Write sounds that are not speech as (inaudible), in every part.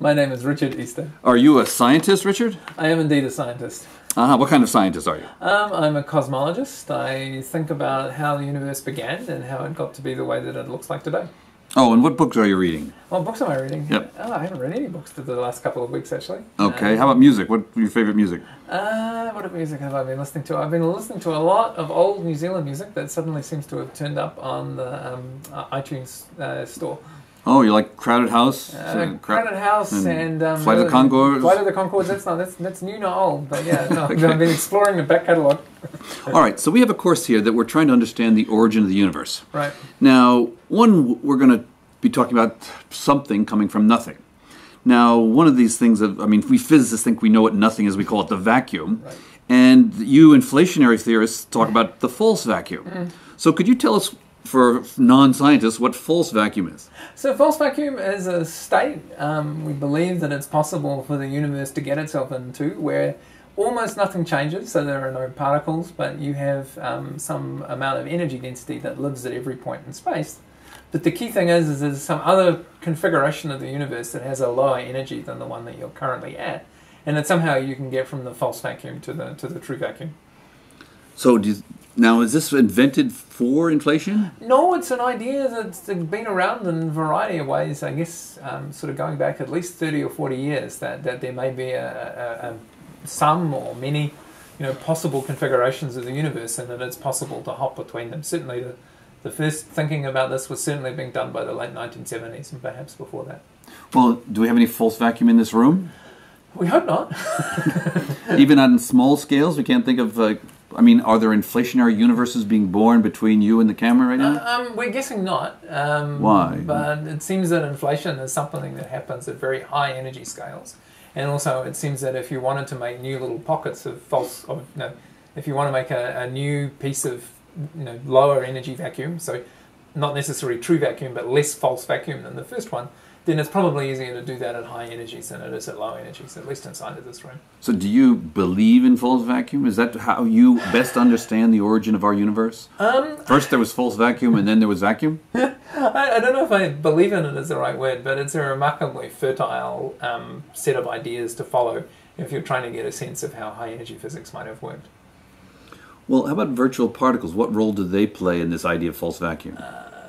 My name is Richard Easther. Are you a scientist, Richard? I am indeed a scientist. Uh-huh. What kind of scientist are you? Um, I'm a cosmologist. I think about how the universe began and how it got to be the way that it looks like today. Oh, and what books are you reading? What books am I reading? Yep. Oh, I haven't read any books for the last couple of weeks, actually. Okay. Um, How about music? What's your favorite music? Uh, what music have I been listening to? I've been listening to a lot of old New Zealand music that suddenly seems to have turned up on the um, iTunes uh, store. Oh, you like Crowded House? Uh, Crowded House and and, um, Flight of the Conchords? Flight of the Conchords. That's not that's that's new, not old. But yeah, no, (laughs) I've been exploring the back catalogue. All right. So we have a course here that we're trying to understand the origin of the universe. Right. Now, one, we're going to be talking about something coming from nothing. Now, one of these things, that, I mean, we physicists think we know what nothing is, we call it the vacuum. Right. And you inflationary theorists talk about the false vacuum. Mm. So, could you tell us, for non scientists, what false vacuum is? So false vacuum is a state um, we believe that it's possible for the universe to get itself into where almost nothing changes, so there are no particles, but you have um, some amount of energy density that lives at every point in space. But the key thing is, is there's some other configuration of the universe that has a lower energy than the one that you're currently at, and that somehow you can get from the false vacuum to the to the true vacuum. So, do you, now is this invented for inflation? No, it's an idea that's been around in a variety of ways. I guess um, sort of going back at least thirty or forty years, that, that there may be a, a, a some or many, you know, possible configurations of the universe, and that it's possible to hop between them. Certainly, the the first thinking about this was certainly being done by the late nineteen seventies, and perhaps before that. Well, do we have any false vacuum in this room? We hope not. (laughs) Even on small scales, we can't think of. Uh, I mean, are there inflationary universes being born between you and the camera right now? Um, we're guessing not. Um, Why? But it seems that inflation is something that happens at very high energy scales, and also it seems that if you wanted to make new little pockets of false, of, you know, if you want to make a, a new piece of you know lower energy vacuum, so not necessarily true vacuum, but less false vacuum than the first one, then it's probably easier to do that at high energies than it is at low energies, at least inside of this room. So, do you believe in false vacuum? Is that how you best understand the origin of our universe? Um, First, there was false vacuum, and then there was vacuum. (laughs) I, I don't know if I believe in it is the right word, but it's a remarkably fertile um, set of ideas to follow if you're trying to get a sense of how high energy physics might have worked. Well, how about virtual particles? What role do they play in this idea of false vacuum?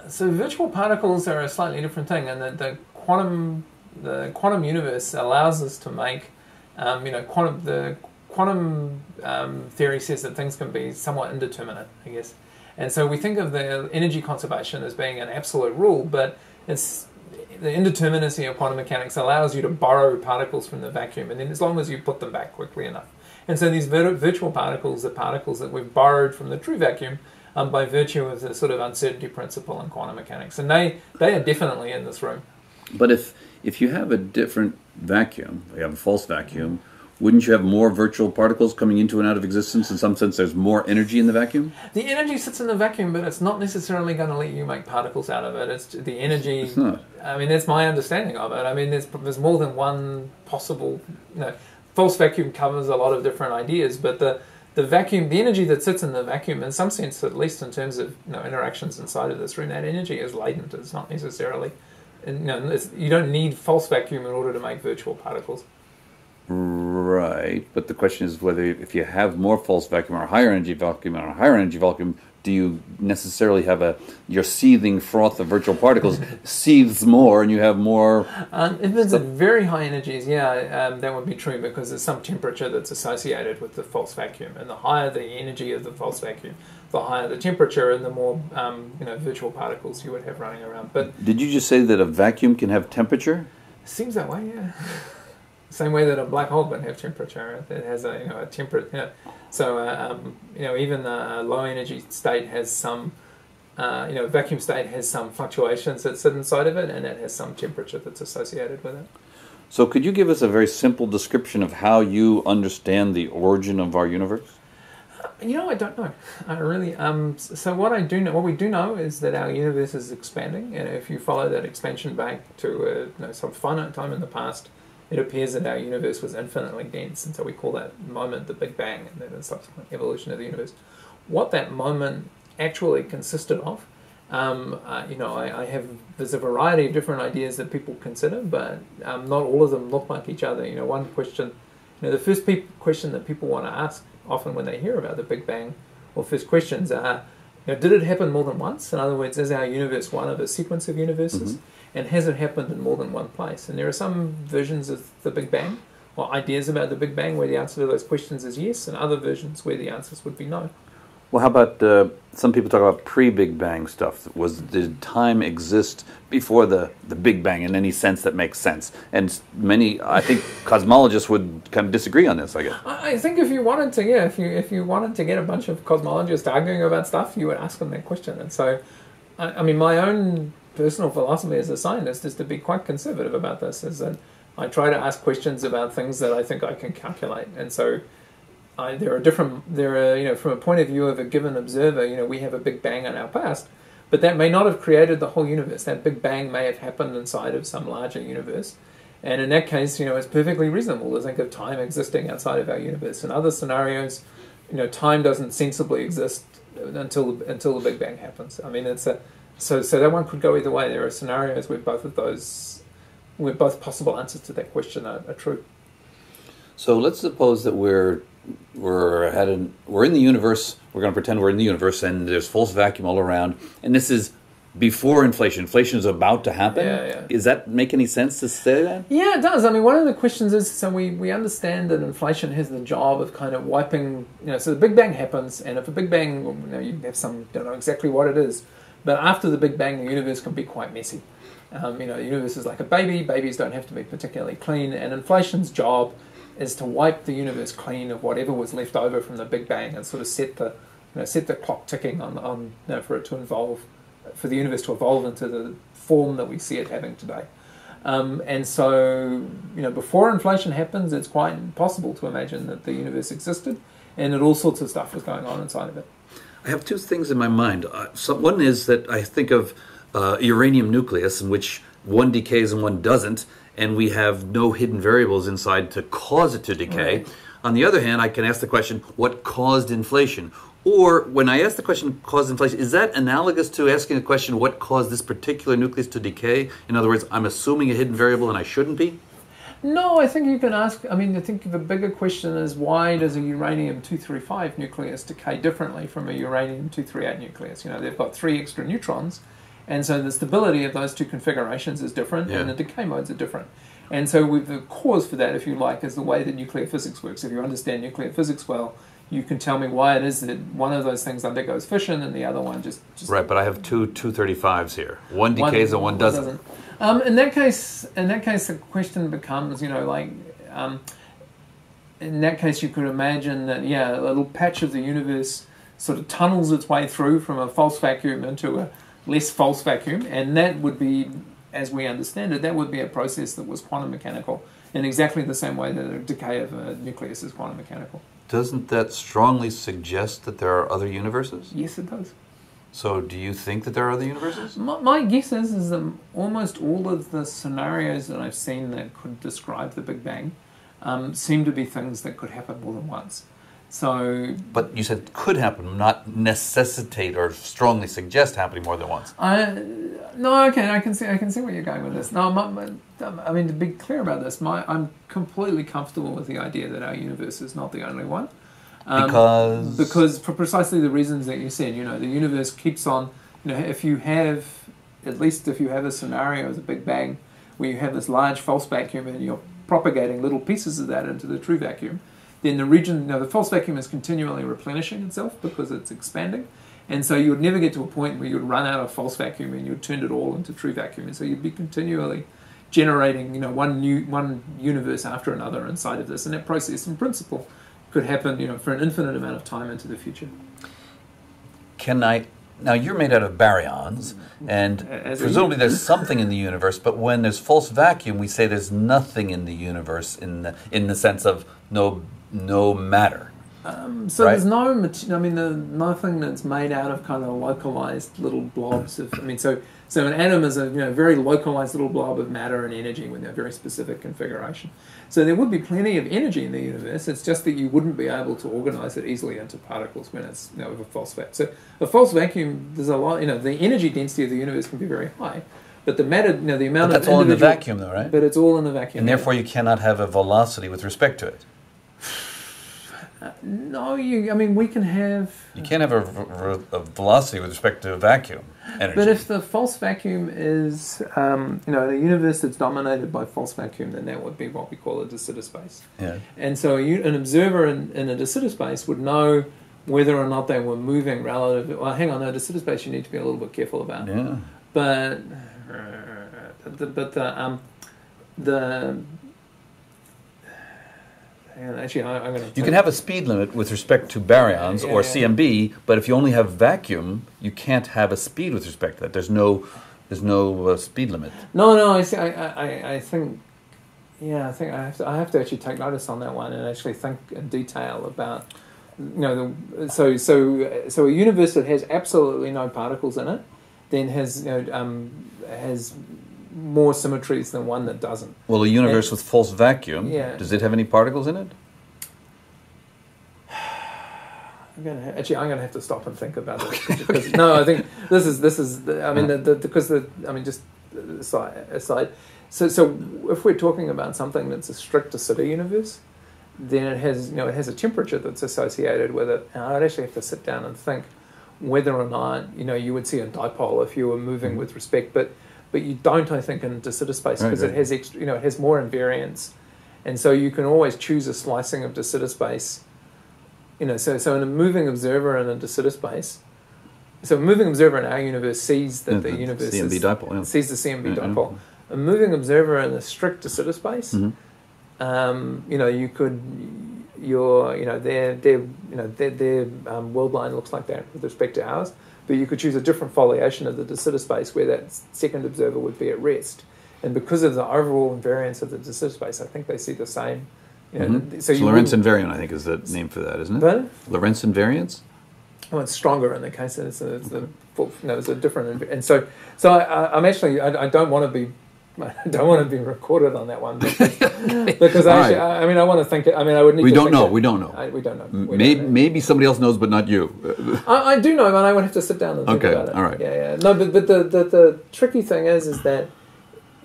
So virtual particles are a slightly different thing, and the, the quantum the quantum universe allows us to make um, you know quantum the quantum um, theory says that things can be somewhat indeterminate, I guess, and so we think of the energy conservation as being an absolute rule, but it's the indeterminacy of quantum mechanics allows you to borrow particles from the vacuum, and then as long as you put them back quickly enough. And so these vir- virtual particles are particles that we've borrowed from the true vacuum um, by virtue of the sort of uncertainty principle in quantum mechanics, and they they are definitely in this room. But if if you have a different vacuum, you have a false vacuum, wouldn't you have more virtual particles coming into and out of existence? In some sense, there's more energy in the vacuum. The energy sits in the vacuum, but it's not necessarily going to let you make particles out of it. It's the energy. It's not. I mean, that's my understanding of it. I mean, there's there's more than one possible. You know, false vacuum covers a lot of different ideas, but the the vacuum, the energy that sits in the vacuum, in some sense, at least in terms of you know, interactions inside of this room, that energy is latent. It's not necessarily. You know, it's, you don't need false vacuum in order to make virtual particles. Right, but the question is whether if you have more false vacuum or higher energy vacuum or higher energy vacuum, do you necessarily have a your seething froth of virtual particles (laughs) seethes more and you have more? Um, if it's at very high energies, yeah, um, that would be true because there's some temperature that's associated with the false vacuum, and the higher the energy of the false vacuum, the higher the temperature, and the more um, you know virtual particles you would have running around. But Did you just say that a vacuum can have temperature? seems that way, yeah. (laughs) Same way that a black hole can have temperature, it has a you know a temperature. You know, so uh, um, you know even the low energy state has some. Uh, you know, vacuum state has some fluctuations that sit inside of it, and it has some temperature that's associated with it. So, could you give us a very simple description of how you understand the origin of our universe? You know, I don't know. I really. Um. So what I do know, what we do know, is that our universe is expanding, and if you follow that expansion back to uh, you know, some finite time in the past, it appears that our universe was infinitely dense, and so we call that moment the Big Bang, and then the subsequent evolution of the universe. What that moment actually consisted of Um, uh, you know, I, I, have there's a variety of different ideas that people consider, but um, not all of them look like each other. You know, one question, you know, the first pe- question that people want to ask often when they hear about the Big Bang, or first questions are, you know, did it happen more than once? In other words, is our universe one of a sequence of universes, mm-hmm. and has it happened in more than one place? And there are some versions of the Big Bang or ideas about the Big Bang where the answer to those questions is yes, and other versions where the answers would be no. Well, how about uh, some people talk about pre-Big Bang stuff? Was did time exist before the, the Big Bang in any sense that makes sense? And many, I think, cosmologists would kind of disagree on this. I guess. I think if you wanted to, yeah, if you if you wanted to get a bunch of cosmologists arguing about stuff, you would ask them that question. And so, I, I mean, my own personal philosophy as a scientist is to be quite conservative about this. Is that I try to ask questions about things that I think I can calculate, and so I, there are different there are you know from a point of view of a given observer you know we have a big bang in our past but that may not have created the whole universe. That big bang may have happened inside of some larger universe. And in that case you know it's perfectly reasonable to think of time existing outside of our universe. In other scenarios you know time doesn't sensibly exist until until the big bang happens. I mean it's a so so that one could go either way. There are scenarios where both of those where both possible answers to that question are, are true. So let's suppose that we're we're an, we're in the universe. We're going to pretend we're in the universe, and there's false vacuum all around. And this is before inflation. Inflation is about to happen. Yeah, yeah. Does that make any sense to say that? Yeah, it does. I mean, one of the questions is so we, we understand that inflation has the job of kind of wiping, you know, so the Big Bang happens, and if a Big Bang, you know, you have some, don't know exactly what it is, but after the Big Bang, the universe can be quite messy. Um, you know, the universe is like a baby. Babies don't have to be particularly clean, and inflation's job is to wipe the universe clean of whatever was left over from the Big Bang and sort of set the you know, set the clock ticking on, on you know, for it to evolve, for the universe to evolve into the form that we see it having today. Um, and so, you know, before inflation happens, it's quite possible to imagine that the universe existed and that all sorts of stuff was going on inside of it. I have two things in my mind. Uh, so one is that I think of uh, uranium nucleus, in which one decays and one doesn't, and we have no hidden variables inside to cause it to decay. Right. On the other hand, I can ask the question, what caused inflation? Or when I ask the question, caused inflation, is that analogous to asking the question, what caused this particular nucleus to decay? In other words, I'm assuming a hidden variable and I shouldn't be? No, I think you can ask. I mean, I think the bigger question is why does a uranium 235 nucleus decay differently from a uranium 238 nucleus? You know, they've got three extra neutrons, and so the stability of those two configurations is different, yeah. and the decay modes are different. And so with the cause for that, if you like, is the way that nuclear physics works. If you understand nuclear physics well, you can tell me why it is that one of those things undergoes fission and the other one just, just right. But I have two two thirty fives here. One decays one, and one doesn't. doesn't. Um, in that case, in that case, the question becomes, you know, like. Um, in that case, you could imagine that, yeah, a little patch of the universe sort of tunnels its way through from a false vacuum into a less false vacuum, and that would be, as we understand it, that would be a process that was quantum mechanical in exactly the same way that a decay of a nucleus is quantum mechanical. Doesn't that strongly suggest that there are other universes? Yes, it does. So, do you think that there are other universes? My, my guess is, is that almost all of the scenarios that I've seen that could describe the Big Bang um, seem to be things that could happen more than once. So, but you said could happen, not necessitate or strongly suggest happening more than once. I no, okay, I can see, I can see where you're going with this. No, my, my, I mean to be clear about this, my, I'm completely comfortable with the idea that our universe is not the only one. Um, because because for precisely the reasons that you said, you know, the universe keeps on. You know, if you have at least if you have a scenario of the Big Bang where you have this large false vacuum and you're propagating little pieces of that into the true vacuum then the region, you know, the false vacuum is continually replenishing itself because it's expanding. And so you would never get to a point where you'd run out of false vacuum and you'd turn it all into true vacuum. And so you'd be continually generating, you know, one new one universe after another inside of this. And that process, in principle, could happen, you know, for an infinite amount of time into the future. Can I? Now you're made out of baryons, and As presumably there's (laughs) something in the universe. But when there's false vacuum, we say there's nothing in the universe in the in the sense of no no matter. Um, so Right. there's no, I mean, the, nothing that's made out of kind of localized little blobs of. I mean, so so an atom is a you know very localized little blob of matter and energy with a very specific configuration. So there would be plenty of energy in the universe. It's just that you wouldn't be able to organize it easily into particles when it's you know of a false vacuum. So a false vacuum, there's a lot. You know, the energy density of the universe can be very high, but the matter, you know, the amount But that's of all in the vacuum, though, right? But it's all in the vacuum. And therefore, you cannot have a velocity with respect to it. No, you. I mean, we can have. You can't have a, a velocity with respect to a vacuum energy. But if the false vacuum is, um, you know, a universe that's dominated by false vacuum, then that would be what we call a de Sitter space. yeah. And so a, an observer in, in a de Sitter space would know whether or not they were moving relative. Well, hang on, no, de Sitter space you need to be a little bit careful about. yeah. But, but the, um, the, on, actually, I, I'm going to. You can have a speed limit with respect to baryons Yeah, or yeah. CMB, but if you only have vacuum, you can't have a speed with respect to that. There's no, there's no uh, speed limit. No, no, I, see, I, I, I think, yeah, I think I have to, I have to actually take notice on that one and actually think in detail about, you know, the, so so so a universe that has absolutely no particles in it, then has you know um, has more symmetries than one that doesn't. Well, a universe with false vacuum, Yeah. does it have any particles in it? I'm gonna ha- actually I'm gonna have to stop and think about it because no, I think this is this is the, I mean uh-huh. the, the, because the I mean just uh, aside, aside so so if we're talking about something that's a strict Sitter universe, then it has you know it has a temperature that's associated with it. And I'd actually have to sit down and think whether or not you know you would see a dipole if you were moving mm-hmm. with respect, but but you don't I think in de Sitter space because right. it has extra you know it has more invariance, and so you can always choose a slicing of de Sitter space you know, so so in a moving observer in a de Sitter space, so a moving observer in our universe sees that Yeah, the the universe CMB is, dipole, yeah. sees the CMB Yeah, dipole. A moving observer in a strict de Sitter space, Mhm. um, you know, you could your you know their their you know their their um, world line looks like that with respect to ours, but you could choose a different foliation of the de Sitter space where that second observer would be at rest, and because of the overall invariance of the de Sitter space, I think they see the same. You know, Mhm. So you Lorentz invariant, I think, is the name for that, isn't it? Pardon? Lorentz invariance? well, it's stronger in the case that it's a, it's a it's a different, and so, so I, I, I'm actually, I, I don't want to be, I (laughs) don't want to be recorded on that one because, (laughs) because I, actually, right. I, I mean, I want to think, I mean, I would need We don't know. it- We don't know. I, we don't know. We Maybe, don't know. maybe somebody else knows, but not you. (laughs) I, I do know, but I would have to sit down and think Okay, about it. all right. Yeah, yeah. No, but, but the, the, the tricky thing is, is that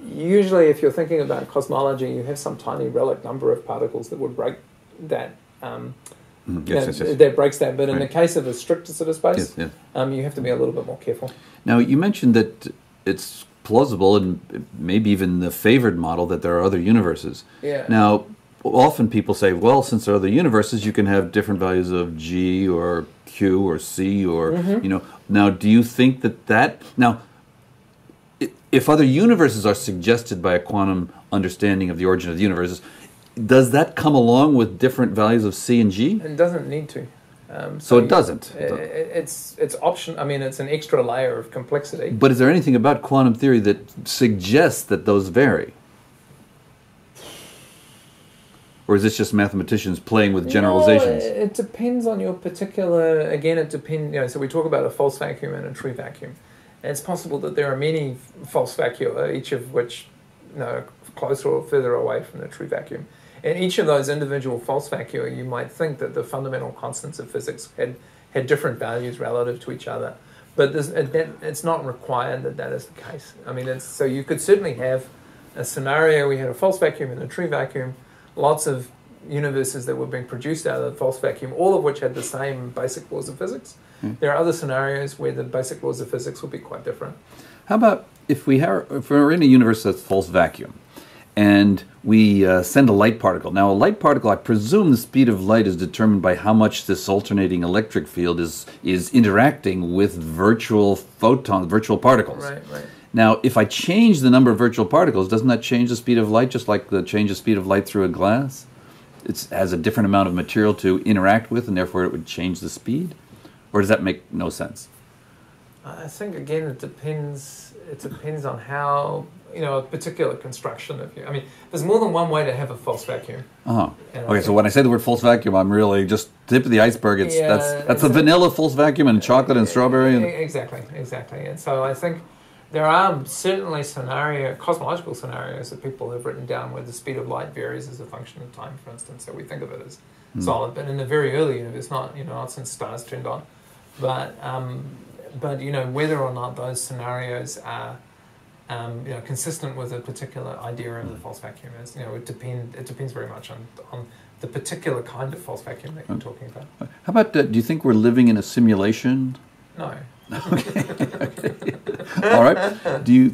usually if you're thinking about cosmology, you have some tiny relic number of particles that would break that, um, know, Yes, yes, yes. that breaks that. But in the case of a strict sort of space, um, you have to be a little bit more careful. Now, you mentioned that it's plausible and maybe even the favored model that there are other universes. Yeah. Now, often people say, well, since there are other universes, you can have different values of G or Q or C or, Mm-hmm. you know. Now, do you think that that. Now, if other universes are suggested by a quantum understanding of the origin of the universes, does that come along with different values of C and G? It doesn't need to. Um, So it you- doesn't. i- i- It's it's option. I mean, it's an extra layer of complexity. But is there anything about quantum theory that suggests that those vary? Or is this just mathematicians playing with generalizations? No, it, it depends on your particular. Again, it depends. You know, so we talk about a false vacuum and a true vacuum. And it's possible that there are many false vacua, each of which, you know, closer or further away from the true vacuum. In each of those individual false vacua, you might think that the fundamental constants of physics had had different values relative to each other. But it, it's not required that that is the case. I mean, it's, so you could certainly have a scenario where you had a false vacuum and a true vacuum, lots of universes that were being produced out of the false vacuum, all of which had the same basic laws of physics. Hmm. There are other scenarios where the basic laws of physics will be quite different. How about if we have, if we're in a universe that's false vacuum, and we uh, send a light particle? Now, a light particle, I presume the speed of light is determined by how much this alternating electric field is is interacting with virtual photons, virtual particles. Right, right. Now, if I change the number of virtual particles, doesn't that change the speed of light, just like the change of speed of light through a glass? It has a different amount of material to interact with, and therefore it would change the speed. Or does that make no sense? I think again it depends. It depends on how you know a particular construction of you. I mean, there's more than one way to have a false vacuum. Uh-huh. And Okay, so when I say the word false vacuum, I'm really just tip of the iceberg. It's Yeah, that's that's the it's- vanilla false vacuum and chocolate and strawberry and Exactly, exactly. And so I think there are certainly scenario, cosmological scenarios that people have written down where the speed of light varies as a function of time, for instance. So we think of it as Hmm. solid, but in the very early universe, not you know not since stars turned on, but um, but you know whether or not those scenarios are um, you know consistent with a particular idea of the false vacuum is you know it depend it depends very much on on the particular kind of false vacuum that you're Hmm. talking about. How about uh, do you think we're living in a simulation? No. (laughs) Okay. (laughs) All right. Do you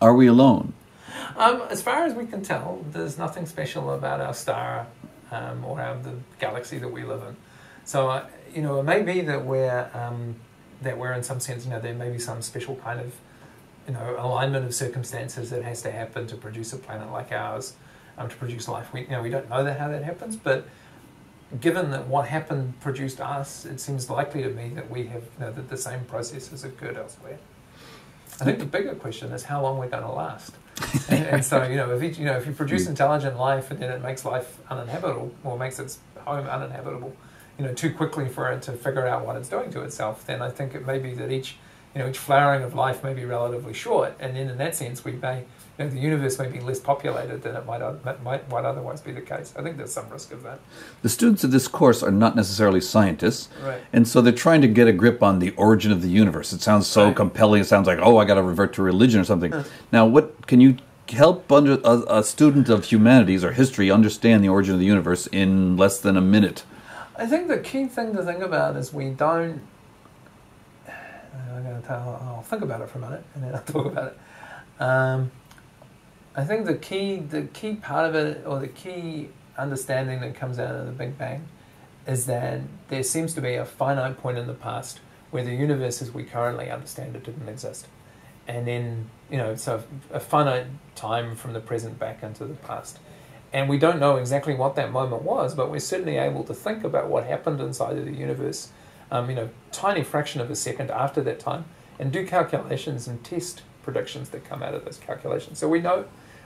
are we alone? Um, as far as we can tell, there's nothing special about our star um, or our, the galaxy that we live in. So, uh, you know, it may be that we're um, that we're in some sense, you know, there may be some special kind of, you know, alignment of circumstances that has to happen to produce a planet like ours, um, to produce life. We, you know, we don't know that how that happens, but given that what happened produced us, it seems likely to me that we have, you know, that the same process processes occurred elsewhere. I think the bigger question is how long we're going to last. (laughs) and, and so, you know, if each, you know, if you produce intelligent life and then it makes life uninhabitable or makes its home uninhabitable, you know, too quickly for it to figure out what it's doing to itself, then I think it may be that each, you know, each flowering of life may be relatively short, and then in that sense, we may, you know, the universe may be less populated than it might might, might otherwise be the case. I think there's some risk of that. The students of this course are not necessarily scientists, Right. and so they're trying to get a grip on the origin of the universe. It sounds so Right. compelling. It sounds like, oh, I got to revert to religion or something. Now, what can you help under a, a student of humanities or history understand the origin of the universe in less than a minute? I think the key thing to think about is we don't. I'm going to. I'll think about it for a minute and then I'll (laughs) talk about it. Um, I think the key, the key part of it, or the key understanding that comes out of the Big Bang, is that there seems to be a finite point in the past where the universe, as we currently understand it, didn't exist, and then you know, so a finite time from the present back into the past. And we don't know exactly what that moment was, but we're certainly able to think about what happened inside of the universe, um, you know, tiny fraction of a second after that time, and do calculations and test predictions that come out of those calculations. So we know,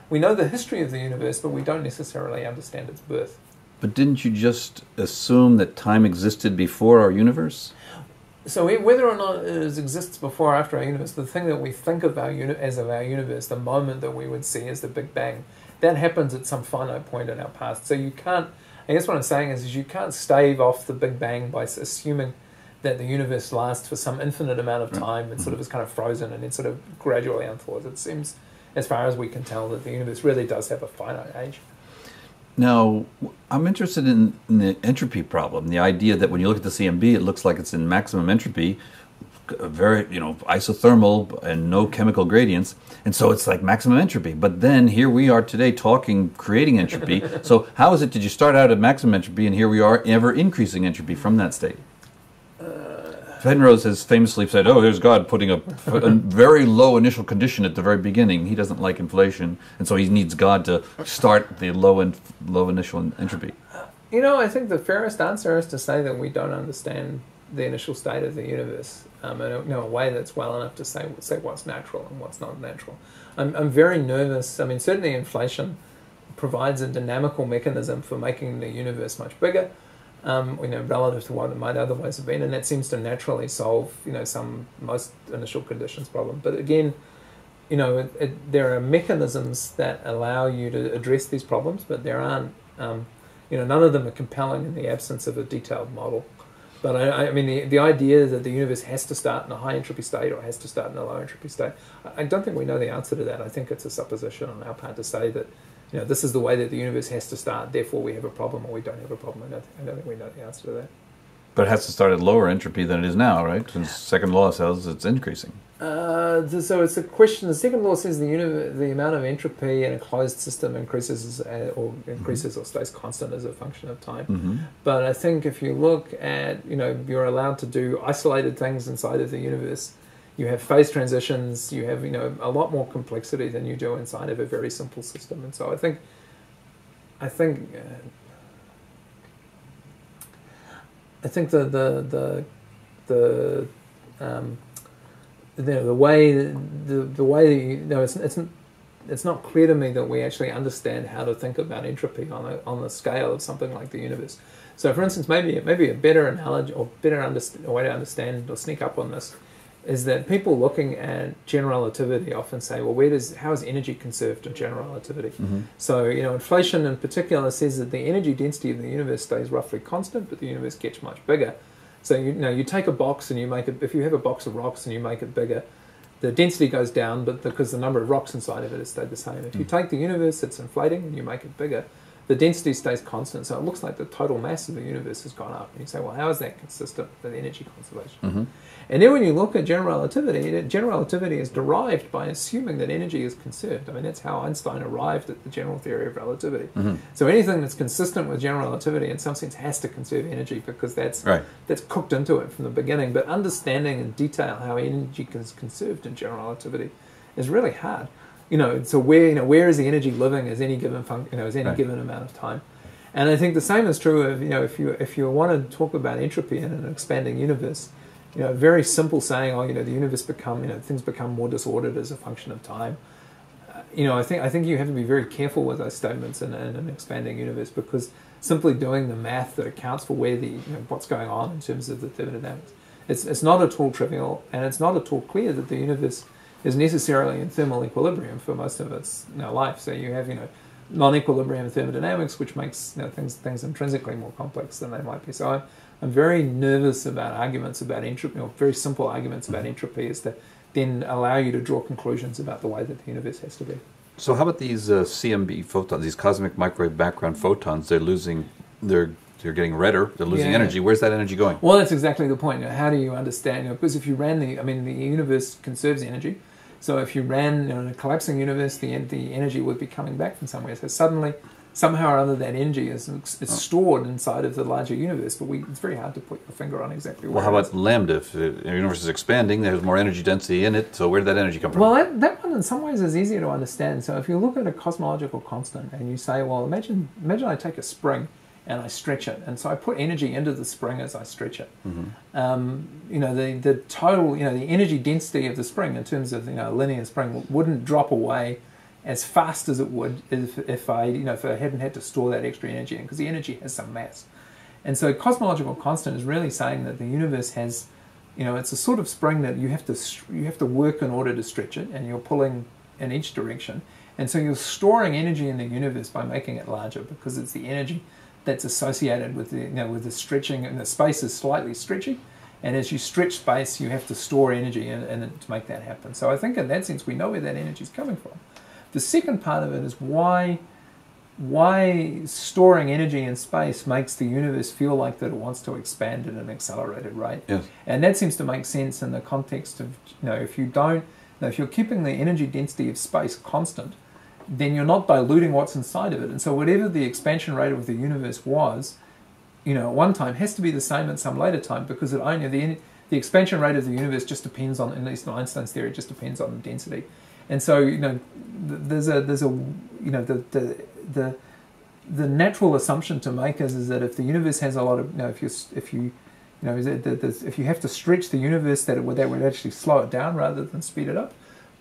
we know the history of the universe, but we don't necessarily understand its birth. But didn't you just assume that time existed before our universe? So whether or not it exists before or after our universe, the thing that we think of our uni- as of our universe, the moment that we would see as the Big Bang, that happens at some finite point in our past. So you can't. I guess what I'm saying is, is you can't stave off the Big Bang by assuming that the universe lasts for some infinite amount of time. It sort of mm-hmm. is kind of frozen and it sort of gradually unthaws. It seems, as far as we can tell, that the universe really does have a finite age. Now, I'm interested in, in the entropy problem. The idea that when you look at the CMB, it looks like it's in maximum entropy, very you know isothermal and no chemical gradients, and so it's like maximum entropy. But then here we are today talking creating entropy. (laughs) so how is it? Did you start out at maximum entropy, and here we are ever increasing entropy from that state? Penrose has famously said, "Oh, there's God putting a, a (laughs) very low initial condition at the very beginning. He doesn't like inflation, and so he needs God to start the low and low initial entropy." You know, I think the fairest answer is to say that we don't understand the initial state of the universe um, in a, you know, a way that's well enough to say say what's natural and what's not natural. I'm, I'm very nervous. I mean, certainly inflation provides a dynamical mechanism for making the universe much bigger, um, you know, relative to what it might otherwise have been, and that seems to naturally solve, you know, some most initial conditions problem. But again, you know, it, it, there are mechanisms that allow you to address these problems, but there aren't, um, you know, none of them are compelling in the absence of a detailed model. But I, I mean, the, the idea that the universe has to start in a high entropy state or has to start in a low entropy state, I, I don't think we know the answer to that. I think it's a supposition on our part to say that, you know, this is the way that the universe has to start, therefore we have a problem or we don't have a problem. I don't, I don't think we know the answer to that. But it has to start at lower entropy than it is now, right? Since (sighs) second law says it's increasing. Uh, so it's a question. The second law says the universe, the amount of entropy in a closed system increases as, uh, or increases or stays constant as a function of time. hmm But I think if you look at, you know, you're allowed to do isolated things inside of the universe. You have phase transitions. You have, you know, a lot more complexity than you do inside of a very simple system. And so I think, I think, uh, I think the the the the um, the, the way the the way that you, no, it's it's it's not clear to me that we actually understand how to think about entropy on a, on the scale of something like the universe. So, for instance, maybe maybe a better analogy or better understand, way to understand or sneak up on this is that people looking at general relativity often say, well, where does how is energy conserved in general relativity? Mm-hmm. So, you know, inflation in particular says that the energy density of the universe stays roughly constant, but the universe gets much bigger. So, you, you know, you take a box and you make it. If you have a box of rocks and you make it bigger, the density goes down, but because the number of rocks inside of it has stayed the same. If you take the universe it's inflating and you make it bigger, the density stays constant. So it looks like the total mass of the universe has gone up. And you say, well, how is that consistent with energy conservation? Mm-hmm. And then when you look at general relativity, general relativity is derived by assuming that energy is conserved. I mean, that's how Einstein arrived at the general theory of relativity. Mm-hmm. So anything that's consistent with general relativity, in some sense, has to conserve energy because that's Right. that's cooked into it from the beginning. But understanding in detail how energy is conserved in general relativity is really hard. You know, so where you know where is the energy living as any given func- you know as any Right. given amount of time. And I think the same is true of you know if you if you want to talk about entropy in an expanding universe, you know, a very simple saying, oh, you know, the universe become you know things become more disordered as a function of time. Uh, you know, I think I think you have to be very careful with those statements in, in an expanding universe because simply doing the math that accounts for where the you know, what's going on in terms of the thermodynamics, it's it's not at all trivial, and it's not at all clear that the universe is necessarily in thermal equilibrium for most of its you know, life. So you have you know non-equilibrium thermodynamics, which makes you know, things things intrinsically more complex than they might be. So I'm, I'm very nervous about arguments about entropy, or very simple arguments about entropy, is that then allow you to draw conclusions about the way that the universe has to be. So how about these uh, CMB photons, these cosmic microwave background photons? They're losing, they're they're getting redder. They're losing Yeah. energy. Where's that energy going? Well, that's exactly the point. You know, how do you understand? You know, because if you ran the, I mean, the universe conserves energy. So if you ran in a collapsing universe, the the energy would be coming back from somewhere. So suddenly, somehow or other, that energy is is oh. stored inside of the larger universe. But we, it's very hard to put your finger on exactly. Well, how about lambda? If the universe is expanding, there's more energy density in it. So where did that energy come from? Well, that, that one in some ways is easier to understand. So if you look at a cosmological constant and you say, well, imagine imagine I take a spring and I stretch it, and so I put energy into the spring as I stretch it. Um, you know, the the total, you know, the energy density of the spring in terms of you know a linear spring wouldn't drop away as fast as it would if, if I you know if I hadn't had to store that extra energy in because the energy has some mass. And so cosmological constant is really saying that the universe has, you know, it's a sort of spring that you have to you have to work in order to stretch it, and you're pulling in each direction. And so you're storing energy in the universe by making it larger because it's the energy that's associated with the you know with the stretching, and the space is slightly stretchy. And as you stretch space, you have to store energy in, in to make that happen. So I think in that sense, we know where that energy is coming from. The second part of it is why why storing energy in space makes the universe feel like that it wants to expand at an accelerated rate. Yes. And that seems to make sense in the context of, you know, if you don't, you know, if you're keeping the energy density of space constant, then you're not diluting what's inside of it. And so whatever the expansion rate of the universe was, you know, at one time has to be the same at some later time because it only the the expansion rate of the universe just depends on, at least in Einstein's theory, just depends on the density. And so, you know, there's a there's a you know the the the the natural assumption to make is, is that if the universe has a lot of you know if you if you you know if you have to stretch the universe that it would that would actually slow it down rather than speed it up.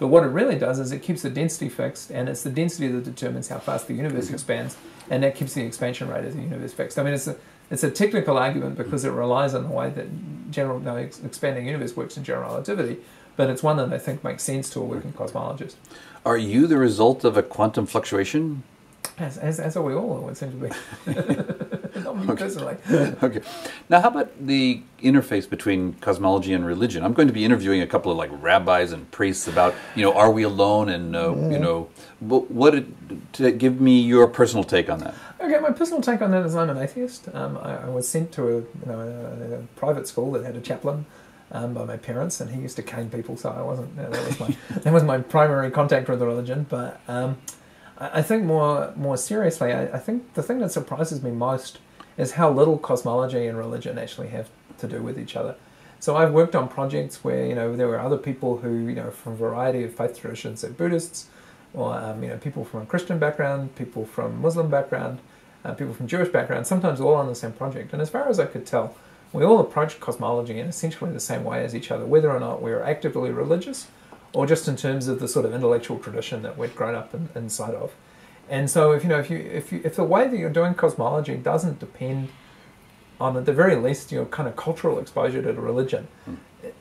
But what it really does is it keeps the density fixed, and it's the density that determines how fast the universe expands, and that keeps the expansion rate of the universe fixed. I mean, it's a it's a technical argument because it relies on the way that general no, expanding universe works in general relativity, but it's one that I think makes sense to a working cosmologist. Are you the result of a quantum fluctuation? As, as, as are we all, it would seem to be. (laughs) Not me personally. (laughs) okay. Now, how about the interface between cosmology and religion? I'm going to be interviewing a couple of like rabbis and priests about, you know, are we alone? And uh, you know, what, what it, to give me your personal take on that. Okay, my personal take on that is I'm an atheist. Um, I, I was sent to a, you know, a, a private school that had a chaplain um, by my parents, and he used to cane people, so I wasn't. You know, that was my (laughs) that was my primary contact with the religion. But um, I, think more more seriously, I, I think the thing that surprises me most is how little cosmology and religion actually have to do with each other. So I've worked on projects where you know there were other people who you know from a variety of faith traditions, so Buddhists, or um, you know people from a Christian background, people from Muslim background, uh, people from Jewish background, sometimes all on the same project. And as far as I could tell, we all approach cosmology in essentially the same way as each other, whether or not we're actively religious or just in terms of the sort of intellectual tradition that we'd grown up in, inside of. And so, if you know, if you if you if the way that you're doing cosmology doesn't depend on at the very least your kind of cultural exposure to the religion, Hmm.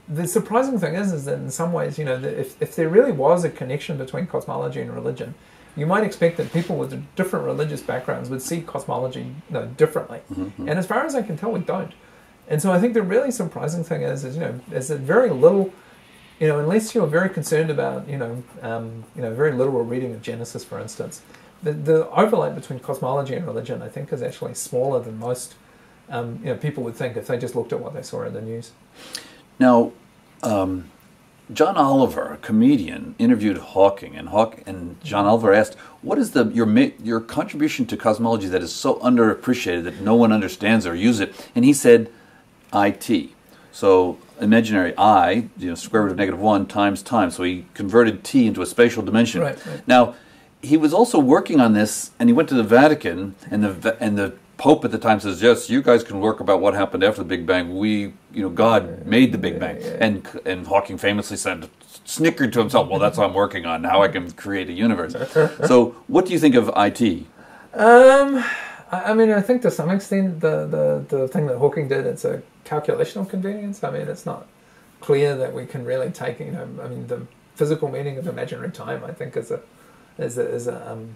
the surprising thing is, is that in some ways, you know, if if there really was a connection between cosmology and religion, you might expect that people with different religious backgrounds would see cosmology you know, differently. Mm-hmm. And as far as I can tell, we don't. And so I think the really surprising thing is, is you know, is that very little, you know, unless you're very concerned about, you know, um, you know, very literal reading of Genesis, for instance, the, the overlap between cosmology and religion, I think, is actually smaller than most, um, you know, people would think if they just looked at what they saw in the news. Now, um, John Oliver, a comedian, interviewed Hawking, and Hawk and John Oliver asked, "What is the your your contribution to cosmology that is so underappreciated that no one understands or uses it?" And he said, "IT." So imaginary I, you know, square root of negative one times time. So he converted t into a spatial dimension. Right, right. Now, he was also working on this, and he went to the Vatican, and the and the Pope at the time says, "Yes, you guys can work about what happened after the Big Bang. We, you know, God made the Big Bang." And and Hawking famously said, snickered to himself, "Well, that's what I'm working on. Now I can create a universe." (laughs) so, what do you think of IT? Um, I, I mean, I think to some extent the, the, the thing that Hawking did, it's a calculational convenience. I mean, it's not clear that we can really take, you know, I mean, the physical meaning of imaginary time, I think, is a is a is a um,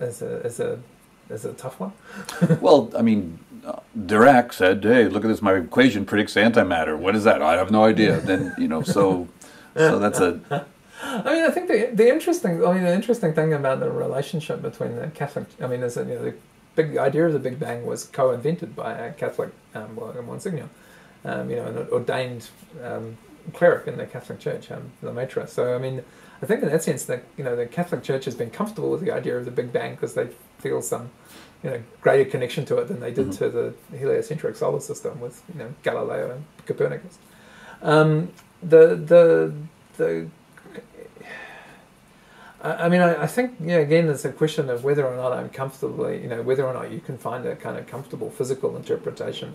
is a is a is a tough one. (laughs) well, I mean, Dirac said, "Hey, look at this. My equation predicts antimatter. What is that? I have no idea." Then you know, so so that's a (laughs) I mean, I think the the interesting, I mean, the interesting thing about the relationship between the Catholic, I mean, is that you know the big idea of the Big Bang was co-invented by a Catholic, um, Monsignor, um, you know, an ordained um, cleric in the Catholic Church, um, Lemaître. So, I mean, I think in that sense that you know the Catholic Church has been comfortable with the idea of the Big Bang because they feel some you know greater connection to it than they did to the heliocentric solar system with you know Galileo and Copernicus. Um, the the the I mean, I, I think yeah. Again, it's a question of whether or not I'm comfortably, you know, whether or not you can find a kind of comfortable physical interpretation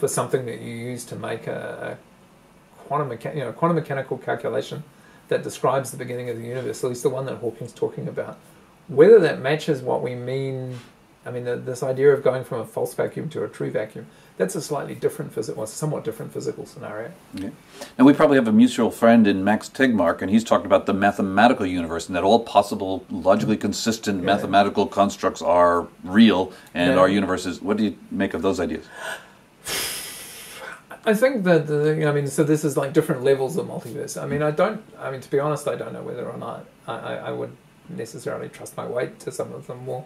for something that you use to make a, a quantum, mecha- you know, quantum mechanical calculation that describes the beginning of the universe. At least the one that Hawking's talking about. Whether that matches what we mean, I mean, the, this idea of going from a false vacuum to a true vacuum. That's a slightly different physical, well, somewhat different physical scenario. Okay. And we probably have a mutual friend in Max Tegmark, and he's talked about the mathematical universe and that all possible, logically consistent Yeah. mathematical constructs are real, and Yeah. our universe is. What do you make of those ideas? I think that the, you know, I mean, so this is like different levels of multiverse. I mean, I don't. I mean, to be honest, I don't know whether or not I, I, I would necessarily trust my weight to some of the more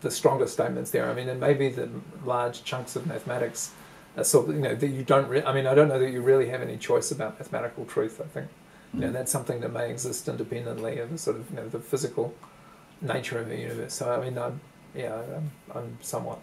the stronger statements there. I mean, and maybe the large chunks of mathematics are sort of, you know that you don't. Re- I mean, I don't know that you really have any choice about mathematical truth. I think you know mm. that's something that may exist independently of the sort of you know the physical nature of the universe. So I mean, I'm, yeah, I'm, I'm somewhat.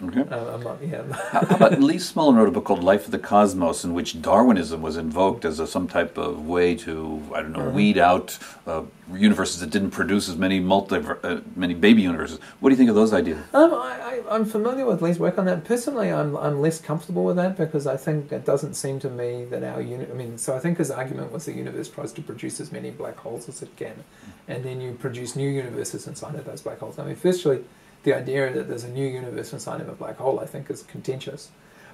Okay. I'm not. Yeah. How how about Lee Smolin wrote a book called Life of the Cosmos, in which Darwinism was invoked as a, some type of way to, I don't know, Mhm. weed out uh, universes that didn't produce as many multi, uh, many baby universes. What do you think of those ideas? Um, I, I, I'm familiar with Lee's work on that. Personally, I'm, I'm less comfortable with that because I think it doesn't seem to me that our uni- I mean, so I think his argument was the universe tries to produce as many black holes as it can, and then you produce new universes inside of those black holes. I mean, firstly, the idea that there's a new universe inside of a black hole, I think, is contentious.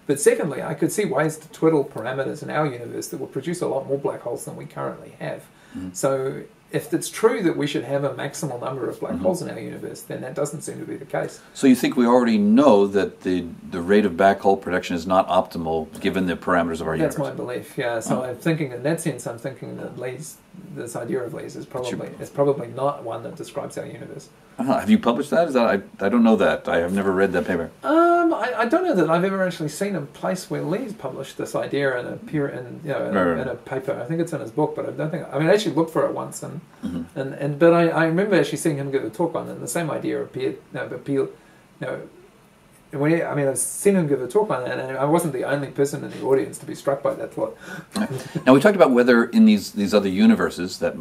But secondly, I could see ways to twiddle parameters in our universe that will produce a lot more black holes than we currently have. Mhm. So if it's true that we should have a maximal number of black Mhm. holes in our universe, then that doesn't seem to be the case. So you think we already know that the, the rate of black hole production is not optimal given the parameters of our universe? That's my belief. Yeah. So Oh. I'm thinking in that sense, I'm thinking that Lee's this idea of Lee's is probably is probably not one that describes our universe. Uh-huh. Have you published that? Is that I, I don't know that. I have never read that paper. Um, I, I don't know that I've ever actually seen a place where Lee's published this idea in a peer in you know in, Right, a, right. in a paper. I think it's in his book, but I don't think I mean I actually looked for it once and Mhm. and, and but I, I remember actually seeing him give a talk on it, and the same idea appeared. No, appeal, you know, and when he, I mean I've seen him give a talk on that, and I wasn't the only person in the audience to be struck by that thought. Now we talked about whether in these these other universes that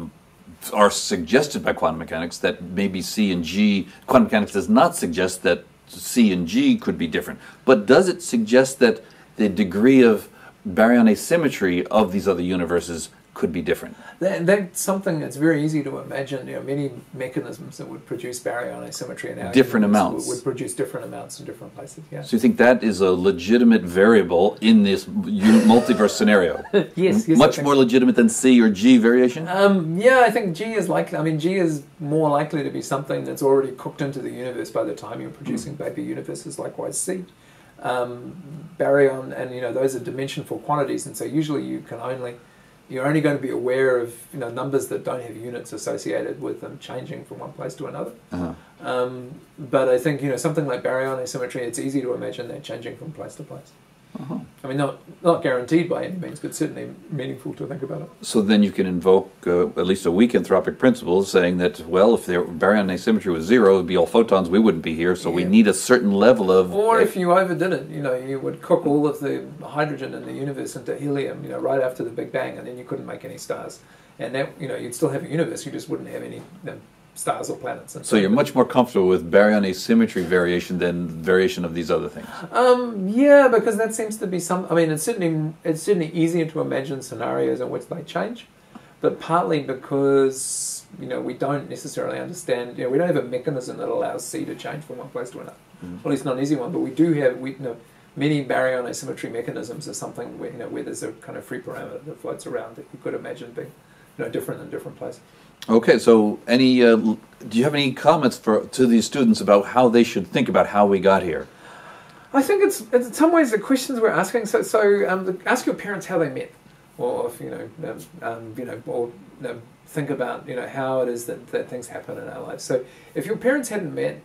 are suggested by quantum mechanics that maybe C and G quantum mechanics does not suggest that C and G could be different, but does it suggest that the degree of baryon asymmetry of these other universes could be different. That, that's something that's very easy to imagine. You know, many mechanisms that would produce baryon asymmetry in our Different amounts. would, would produce different amounts in different places. Yeah. So you think that is a legitimate variable in this multiverse scenario? (laughs) yes, yes. Much more legitimate than C or G variation? Um, yeah, I think G is likely. I mean, G is more likely to be something that's already cooked into the universe by the time you're producing baby universes. Likewise, C, um, baryon, and you know those are dimensionful quantities, and so usually you can only you're only going to be aware of you know numbers that don't have units associated with them changing from one place to another. Uh-huh. Um, but I think you know something like baryon asymmetry, it's easy to imagine that changing from place to place. Uh-huh. I mean, not not guaranteed by any means, but certainly meaningful to think about it. So then you can invoke uh, at least a weak anthropic principle saying that, well, if the baryon asymmetry was zero, it would be all photons, we wouldn't be here, so we need a certain level of. Or if you overdid it, you know, you would cook all of the hydrogen in the universe into helium, you know, right after the Big Bang, and then you couldn't make any stars. And that, you know, you'd still have a universe, you just wouldn't have any you know, stars or planets. And so you're much more comfortable with baryon asymmetry variation than variation of these other things. Um, yeah, because that seems to be some. I mean, it's certainly it's certainly easier to imagine scenarios in which they change, but partly because you know we don't necessarily understand. You know, we don't have a mechanism that allows C to change from one place to another. Mhm. Well, at least not an easy one, but we do have we you know many baryon asymmetry mechanisms are something where you know where there's a kind of free parameter that floats around that you could imagine being you know different in different places. Okay, so any uh, do you have any comments for to these students about how they should think about how we got here? I think it's, in some ways the questions we're asking. So, so um, ask your parents how they met, or if you know, um, um, you know, or you know, think about you know how it is that, that things happen in our lives. So, if your parents hadn't met,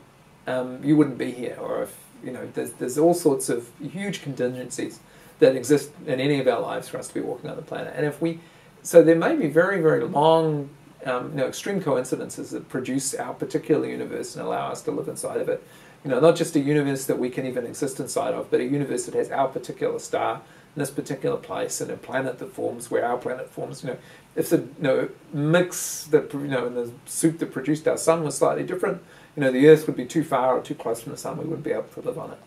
um, you wouldn't be here, or if you know, there's there's all sorts of huge contingencies that exist in any of our lives for us to be walking on the planet, and if we, so there may be very very long. Um, you know, extreme coincidences that produce our particular universe and allow us to live inside of it you know, not just a universe that we can even exist inside of, but a universe that has our particular star in this particular place and a planet that forms where our planet forms. You know, if the you know mix that you know in the soup that produced our sun was slightly different, you know, the Earth would be too far or too close from the sun. We wouldn't be able to live on it.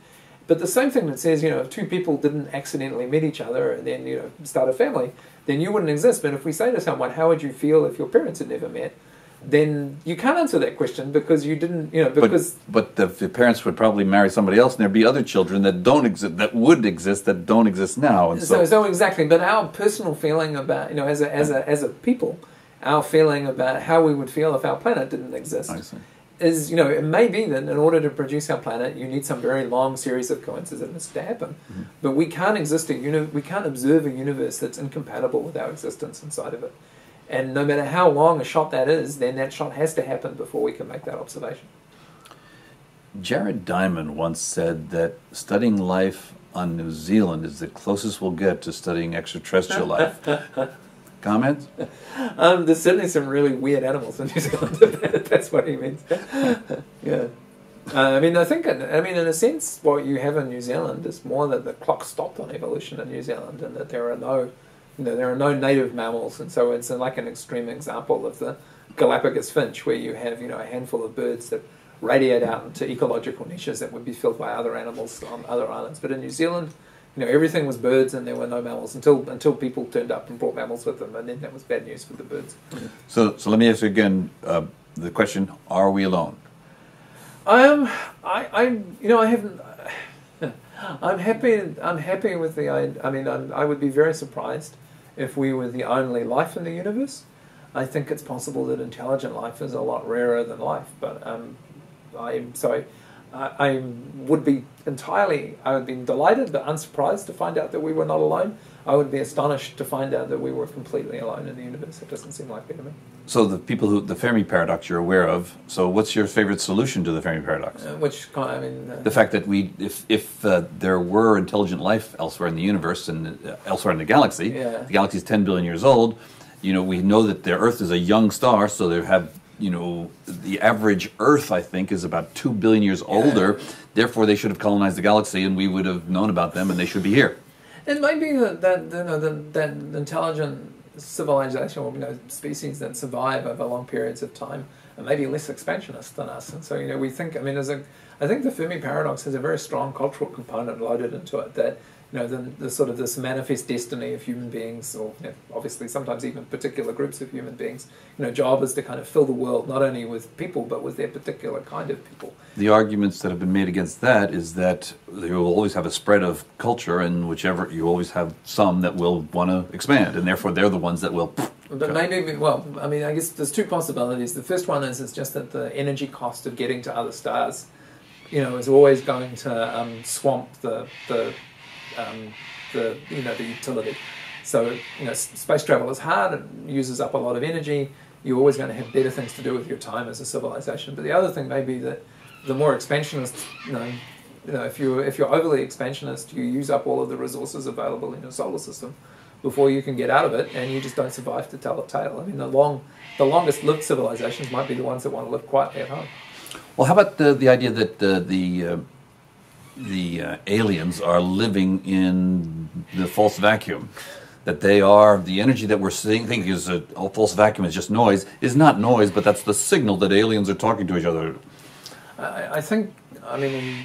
But the same thing that says, you know, if two people didn't accidentally meet each other and then you know start a family, then you wouldn't exist. But if we say to someone, "How would you feel if your parents had never met?" then you can't answer that question because you didn't, you know, because But the, the parents would probably marry somebody else, and there'd be other children that don't exist, that would exist, that don't exist now. And so, so, so exactly. But our personal feeling about, you know, as a as a as a people, our feeling about how we would feel if our planet didn't exist I see. Is, you know, it may be that in order to produce our planet, you need some very long series of coincidences to happen. Mhm. But we can't exist a uni- we can't observe a universe that's incompatible with our existence inside of it. And no matter how long a shot that is, then that shot has to happen before we can make that observation. Jared Diamond once said that studying life on New Zealand is the closest we'll get to studying extraterrestrial life. (laughs) Comments? (laughs) Um, there's certainly some really weird animals in New Zealand. (laughs) That's what he means. (laughs) yeah. Uh, I mean, I think, I mean, in a sense, what you have in New Zealand is more that the clock stopped on evolution in New Zealand, and that there are no, you know, there are no native mammals, and so it's like an extreme example of the Galapagos finch, where you have, you know, a handful of birds that radiate out into ecological niches that would be filled by other animals on other islands. But in New Zealand, you know, everything was birds, and there were no mammals until until people turned up and brought mammals with them, and then that was bad news for the birds. So, so let me ask you again uh, the question: Are we alone? Um, I, I, you know, I haven't. (sighs) I'm happy. I'm happy with the. I, I mean, I'm, I would be very surprised if we were the only life in the universe. I think it's possible that intelligent life is a lot rarer than life, but um, I so I, I would be entirely. I would be delighted but unsurprised to find out that we were not alone. I would be astonished to find out that we were completely alone in the universe. It doesn't seem likely to me. So, the people who the Fermi paradox you're aware of. So, what's your favorite solution to the Fermi paradox? Uh, which kind? I mean, uh, The fact that we, if if uh, there were intelligent life elsewhere in the universe and uh, elsewhere in the galaxy, Yeah. the galaxy is 10 billion years old. You know, we know that the Earth is a young star, so they have. You know, the average Earth, I think, is about two billion years older. Therefore, they should have colonized the galaxy, and we would have known about them, and they should be here. It might be that that you know that, that intelligent civilization or you know species that survive over long periods of time are maybe less expansionist than us, and so you know we think. I mean, as a I think the Fermi paradox has a very strong cultural component loaded into it that you know, the, the sort of this manifest destiny of human beings, or you know, obviously sometimes even particular groups of human beings. You know, job is to kind of fill the world not only with people but with their particular kind of people. The arguments that have been made against that is that you will always have a spread of culture, and whichever you always have some that will want to expand, and therefore they're the ones that will. But maybe, well, I mean, I guess there's two possibilities. The first one is it's just that the energy cost of getting to other stars, you know, is always going to um, swamp the the um, the you know the utility. So you know, space travel is hard; it uses up a lot of energy. You're always going to have better things to do with your time as a civilization. But the other thing may be that the more expansionist, you know, you know, if you if you're overly expansionist, you use up all of the resources available in your solar system before you can get out of it, and you just don't survive to tell a tale. I mean, the long, the longest lived civilizations might be the ones that want to live quietly at home. Well, how about the the idea that uh, the uh, the uh, aliens are living in the false vacuum? That they are the energy that we're seeing, thinking is a, a false vacuum is just noise, is not noise, but that's the signal that aliens are talking to each other. I, I think, I mean,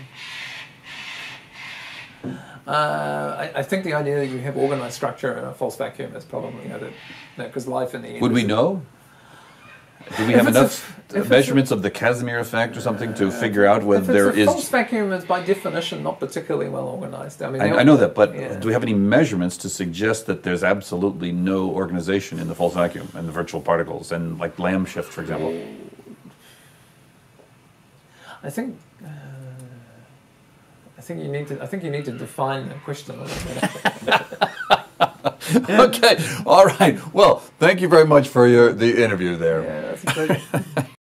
uh, I, I, think the idea that you have organized structure in a false vacuum is probably, you know, because life in the end. Would we know? Do we have enough a, measurements a, of the Casimir effect or something to figure out whether there is? The false vacuum is by definition not particularly well organized. I mean, I, I know that, but yeah. do we have any measurements to suggest that there's absolutely no organization in the false vacuum and the virtual particles and like Lamb shift, for example? I think. Uh, I think you need to. I think you need to define the question a little bit. (laughs) (laughs) okay. All right. Well, thank you very much for your the interview there. Yeah. (laughs)